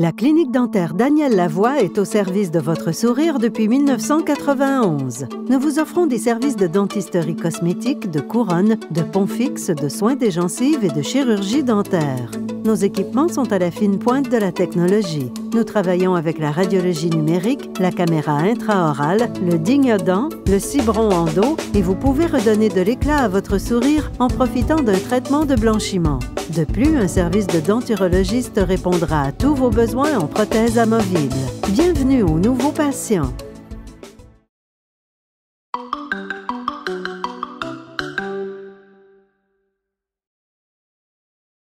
La clinique dentaire Daniel Lavoie est au service de votre sourire depuis 1991. Nous vous offrons des services de dentisterie cosmétique, de couronne, de pont fixe, de soins des gencives et de chirurgie dentaire. Nos équipements sont à la fine pointe de la technologie. Nous travaillons avec la radiologie numérique, la caméra intraorale, le digne-dent, le cibron en dos et vous pouvez redonner de l'éclat à votre sourire en profitant d'un traitement de blanchiment. De plus, un service de denturologiste répondra à tous vos besoins en prothèses amovibles. Bienvenue aux nouveaux patients.